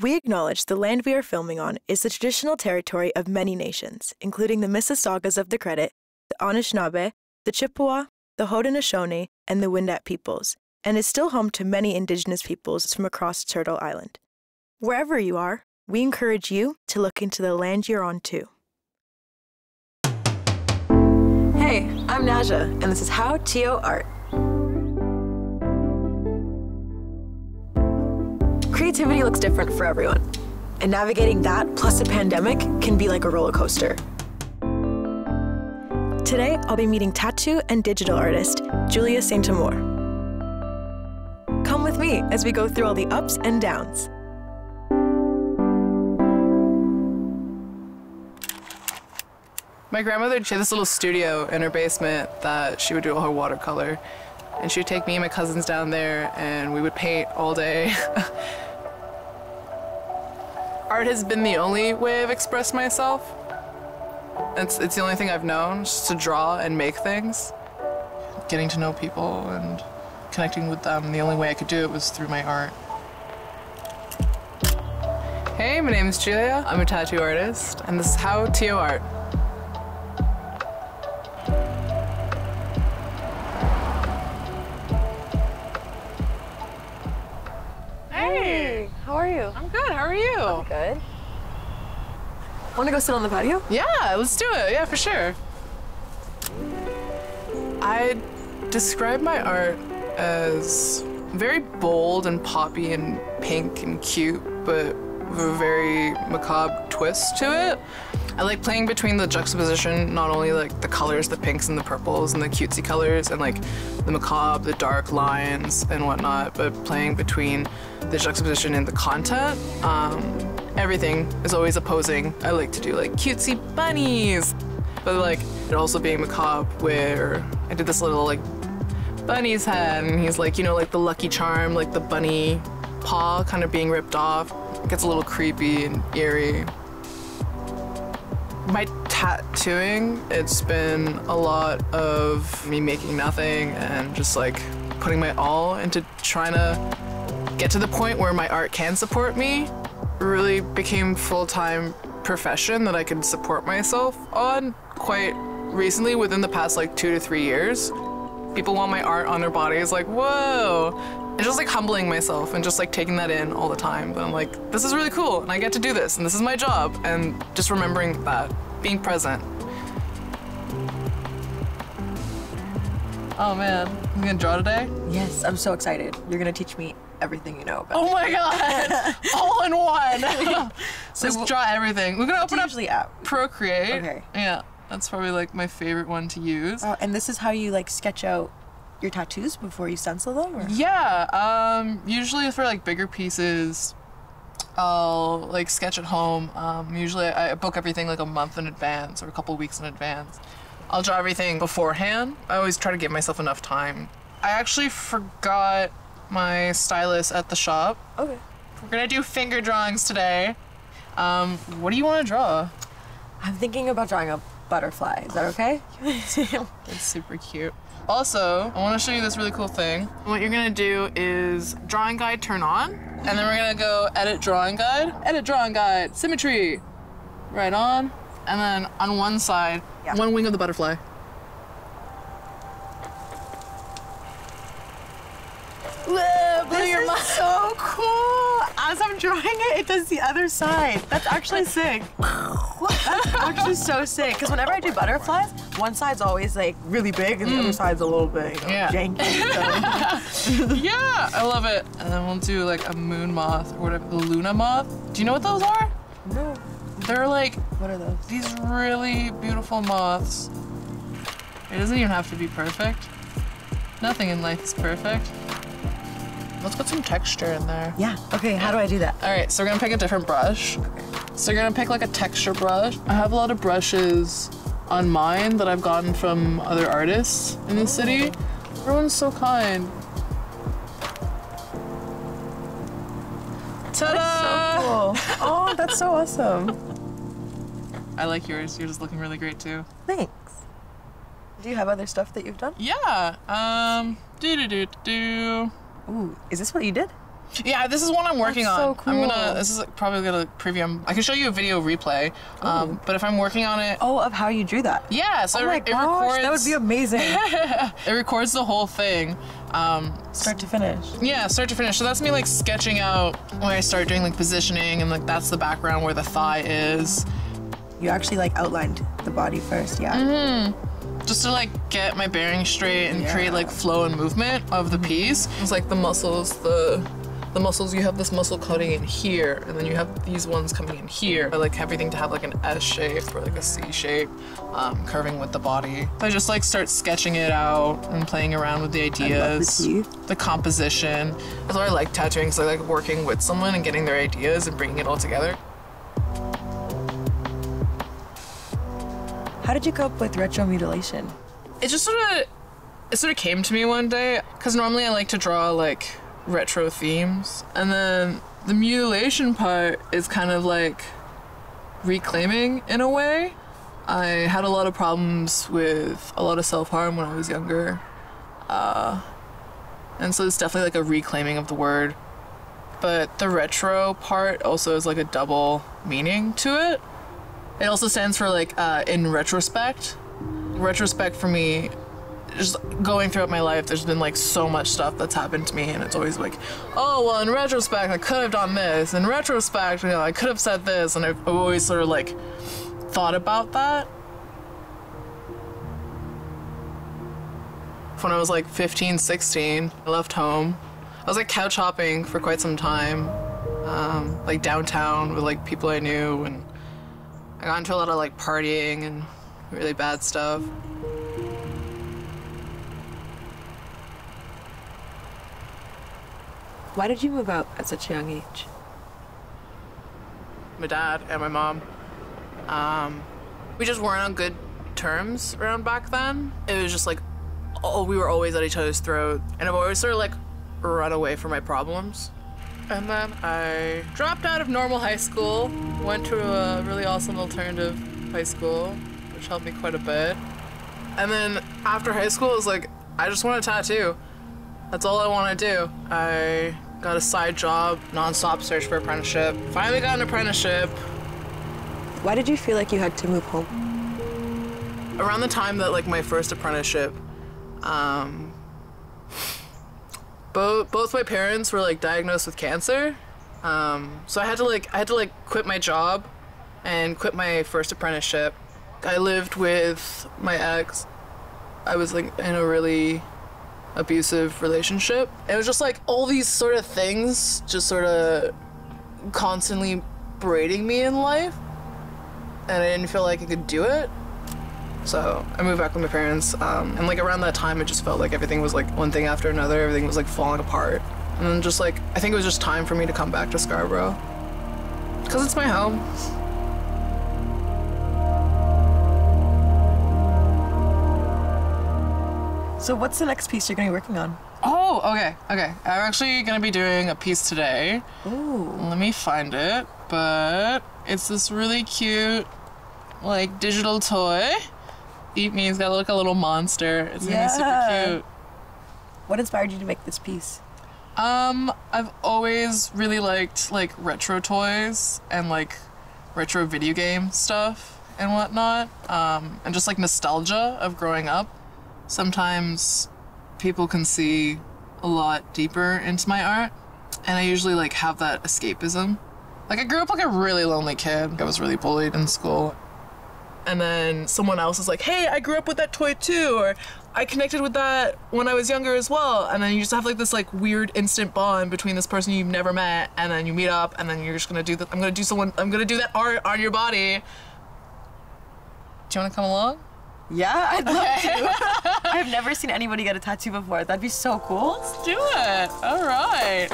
We acknowledge the land we are filming on is the traditional territory of many nations, including the Mississaugas of the Credit, the Anishinaabe, the Chippewa, the Haudenosaunee, and the Wendat peoples, and is still home to many indigenous peoples from across Turtle Island. Wherever you are, we encourage you to look into the land you're on too. Hey, I'm Naja, and this is How T.O. Art. Creativity looks different for everyone, and navigating that plus a pandemic can be like a roller coaster. Today, I'll be meeting tattoo and digital artist Julia Saint-Amour. Come with me as we go through all the ups and downs. My grandmother she had this little studio in her basement that she would do all her watercolor. And she would take me and my cousins down there and we would paint all day. Art has been the only way I've expressed myself. It's, it's the only thing I've known, just to draw and make things. Getting to know people and connecting with them, the only way I could do it was through my art. Hey, my name is Julia. I'm a tattoo artist, and this is How T.O. Art. How are you? I'm good. How are you? I'm good. Want to go sit on the patio? Yeah, let's do it. Yeah, for sure. I describe my art as very bold and poppy and pink and cute, but a very macabre twist to it. I like playing between the juxtaposition, not only like the colors, the pinks and the purples and the cutesy colors, and like the macabre, the dark lines and whatnot, but playing between the juxtaposition and the content. Um, everything is always opposing. I like to do like cutesy bunnies, but like it also being macabre where I did this little like bunny's head and he's like, you know, like the lucky charm, like the bunny paw kind of being ripped off. It gets a little creepy and eerie. My tattooing, it's been a lot of me making nothing and just like putting my all into trying to get to the point where my art can support me. Really became full-time profession that I could support myself on quite recently within the past like two to three years. People want my art on their bodies like, whoa. And just like humbling myself and just like taking that in all the time. But I'm like, this is really cool and I get to do this and this is my job. And just remembering that, being present. Oh man, you gonna draw today? Yes, I'm so excited. You're gonna teach me everything you know about. Oh my god! all in one! so Let's draw everything. We're gonna open up out. Procreate. Okay. Yeah, that's probably like my favorite one to use. Oh, and this is how you like sketch out your tattoos before you stencil them? Or? Yeah, um, usually for like bigger pieces, I'll like sketch at home. Um, usually I book everything like a month in advance or a couple weeks in advance. I'll draw everything beforehand. I always try to give myself enough time. I actually forgot my stylus at the shop. Okay. We're gonna do finger drawings today. Um, what do you want to draw? I'm thinking about drawing a butterfly. Is that okay? That's super cute. Also, I want to show you this really cool thing. What you're gonna do is drawing guide turn on, and then we're gonna go edit drawing guide, edit drawing guide, symmetry, right on, and then on one side, Yeah. one wing of the butterfly. this your is so cool. As I'm drawing it, it does the other side. That's actually sick. That's actually so sick. Because whenever I do butterflies, one side's always like really big and the other mm. side's a little bit you know, Yeah. janky. So. yeah, I love it. And then we'll do like a moon moth or whatever, the Luna moth. Do you know what those are? no. They're like What are those? these really beautiful moths. It doesn't even have to be perfect. Nothing in life is perfect. Let's put some texture in there. Yeah. Okay, how do I do that? All right, so we're gonna pick a different brush. So you're gonna pick like a texture brush. I have a lot of brushes on mine that I've gotten from other artists in the city. Everyone's so kind. Ta-da! Cool. Oh, that's so awesome. I like yours. Yours is looking really great too. Thanks. Do you have other stuff that you've done? Yeah. Um. Do do do do. Ooh, is this what you did? Yeah, this is one I'm working That's on. so I'm gonna. This is probably gonna preview. I'm, I can show you a video replay. Um, but if I'm working on it, Oh, of how you drew that. yeah. So Oh it, my it gosh, records. that would be amazing. it records the whole thing. Um, Start to finish. yeah, start to finish. So that's me like sketching out when I start doing like positioning and like that's the background where the thigh is. You actually like outlined the body first, yeah. just to like get my bearing straight and create like flow and movement of the piece. It's like the muscles, the the muscles. You have this muscle cutting in here, and then you have these ones coming in here. I like everything to have like an S shape or like a C shape, um, curving with the body. So I just like start sketching it out and playing around with the the ideas, teeth. the composition. That's why I like tattooing. because I like working with someone and getting their ideas and bringing it all together. How did you come up with retro mutilation? it just sort of it sort of came to me one day because normally I like to draw like retro themes, and then the mutilation part is kind of like reclaiming in a way. I had a lot of problems with a lot of self harm when I was younger, uh, and so it's definitely like a reclaiming of the word. But the retro part also is like a double meaning to it. It also stands for like uh, in retrospect. Retrospect for me, just going throughout my life, there's been like so much stuff that's happened to me, and it's always like, oh well, in retrospect, I could have done this. In retrospect, you know, I could have said this, and I've, always sort of like thought about that. When I was like 15, 16, I left home. I was like couch hopping for quite some time, um, like downtown with like people I knew, and I got into a lot of like partying and really bad stuff. Why did you move out at such a young age? My dad and my mom, um, we just weren't on good terms around back then. It was just like, oh, we were always at each other's throat, and I've always sort of like run away from my problems. And then I dropped out of normal high school, went to a really awesome alternative high school, which helped me quite a bit. And then after high school, I was like, I just want a tattoo. That's all I want to do. I got a side job, nonstop search for apprenticeship. Finally got an apprenticeship. Why did you feel like you had to move home? Around the time that like my first apprenticeship, um, both both my parents were like diagnosed with cancer. Um, so I had to like I had to like quit my job and quit my first apprenticeship. I lived with my ex. I was like in a really abusive relationship. It was just like all these sort of things just sort of constantly berating me in life. And I didn't feel like I could do it. So I moved back with my parents. Um, and like around that time, it just felt like everything was like one thing after another. Everything was like falling apart. And then just like, I think it was just time for me to come back to Scarborough. Because it's my home. So what's the next piece you're gonna be working on? Oh, okay, okay. I'm actually gonna be doing a piece today. Ooh. Let me find it. But it's this really cute, like, digital toy. Eat me, he's got like a little monster. It's gonna be super cute. What inspired you to make this piece? Um, I've always really liked like retro toys and like retro video game stuff and whatnot. Um, and just like nostalgia of growing up. Sometimes people can see a lot deeper into my art, and I usually like have that escapism. Like I grew up like a really lonely kid. I was really bullied in school. And then someone else is like, "Hey, I grew up with that toy too," or "I connected with that when I was younger as well." And then you just have like this like weird instant bond between this person you've never met, and then you meet up, and then you're just gonna do that. I'm gonna do someone. I'm gonna do that art on your body. Do you want to come along? Yeah, I'd love to. I've never seen anybody get a tattoo before. That'd be so cool. Let's do it. All right.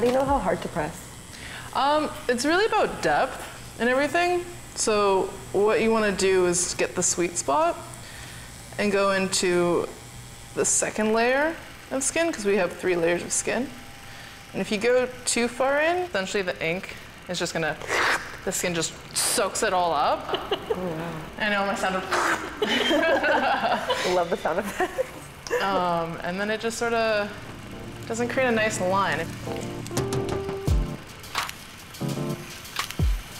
Do you know how hard to press? Um, it's really about depth and everything. So what you want to do is get the sweet spot and go into the second layer of skin because we have three layers of skin. And if you go too far in, essentially the ink is just gonna, the skin just soaks it all up. I know my sound of, I love the sound of that. um, and then it just sort of doesn't create a nice line.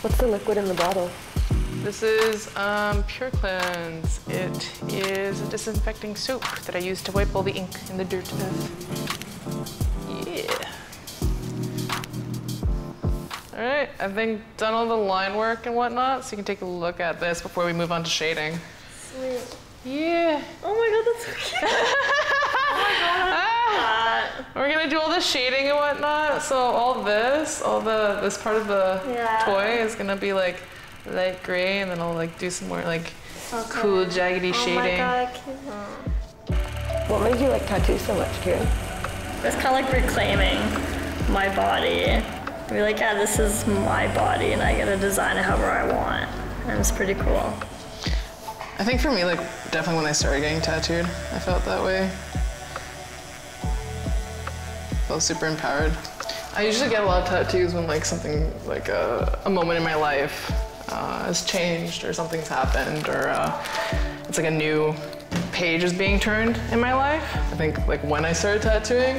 What's the liquid in the bottle? This is um, Pure Cleanse. It is a disinfecting soap that I use to wipe all the ink and the dirt off. Yeah. All right, I think done all the line work and whatnot, so you can take a look at this before we move on to shading. Sweet. Yeah. Oh my god, that's so cute. Ah, we're gonna do all the shading and whatnot. So all this, all the this part of the Yeah. toy is gonna be like light gray, and then I'll like do some more like cool jaggedy Oh my shading. god, What made you like tattoos so much, Keiren? It's kind of like reclaiming my body. Be like, yeah, this is my body, and I get to design it however I want. And it's pretty cool. I think for me, like definitely when I started getting tattooed, I felt that way. Super empowered. I usually get a lot of tattoos when like something like a, a moment in my life uh, has changed or something's happened or uh, it's like a new page is being turned in my life. I think like when I started tattooing,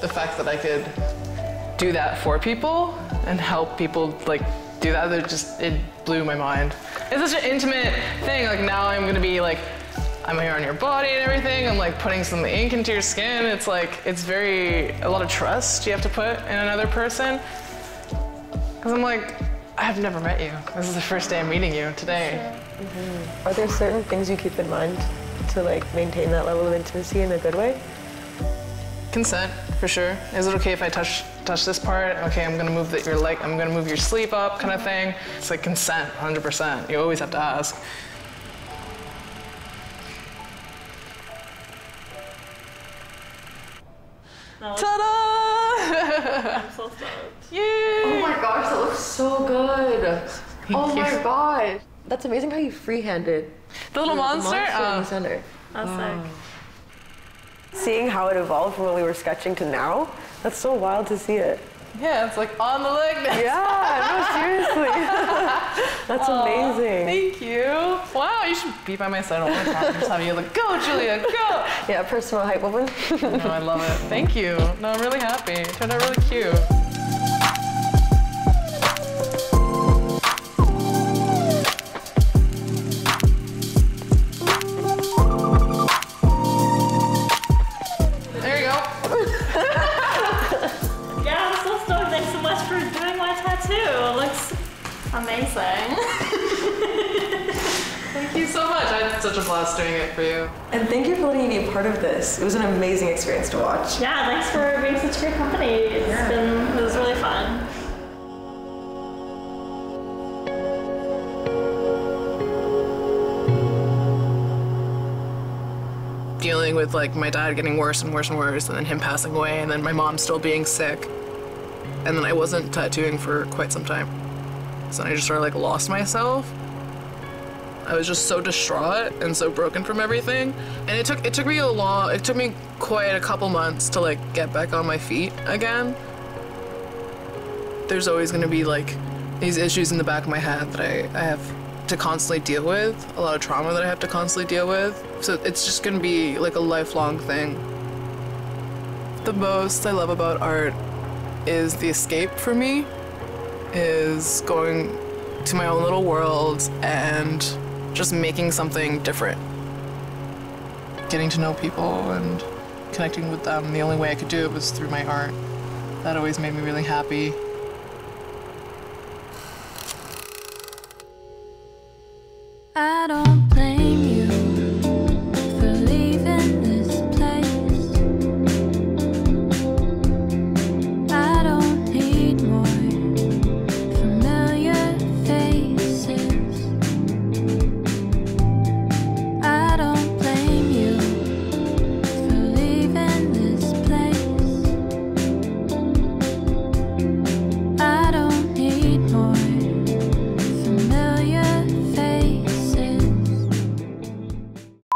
the fact that I could do that for people and help people like do that, it just it blew my mind. It's such an intimate thing. Like now I'm gonna be like I'm here on your body and everything. I'm like putting some ink into your skin. It's like it's very a lot of trust you have to put in another person. Cause I'm like I've never met you. This is the first day I'm meeting you today. Mm-hmm. Are there certain things you keep in mind to like maintain that level of intimacy in a good way? Consent, for sure. Is it okay if I touch touch this part? Okay, I'm gonna move the, your leg. I'm gonna move your sleeve up, kind of thing. It's like consent, 100%. You always have to ask. Ta-da! I'm so stoked. Yay! Oh my gosh, that looks so good. oh you. my god. That's amazing how you freehanded The little the monster. monster in Oh. the center. That's sick. Seeing how it evolved from when we were sketching to now, that's so wild to see it. yeah, it's like on the leg. now. Yeah, no, seriously. that's amazing. Thank you. Wow, you should be by my side all the time. Just have you like, go, Julia, go. Yeah, personal hype woman. No, I love it. Thank you. No, I'm really happy. It turned out really cute. There you go. Yeah, I'm so stoked. Thanks so much for doing my tattoo. It looks amazing. Thank you so much. I had such a blast doing it for you. and thank you for letting me be a part of this. It was an amazing experience to watch. yeah, thanks for being such a great company. It's been, it was really fun. Dealing with like my dad getting worse and worse and worse, and then him passing away, and then my mom still being sick. And then I wasn't tattooing for quite some time. So I just sort of like lost myself. I was just so distraught and so broken from everything. And it took it took me a long it took me quite a couple months to like get back on my feet again. There's always gonna be like these issues in the back of my head that I, I have to constantly deal with, a lot of trauma that I have to constantly deal with. So it's just gonna be like a lifelong thing. The most I love about art is the escape for me, is going to my own little world and just making something different. Getting to know people and connecting with them. The only way I could do it was through my art. That always made me really happy.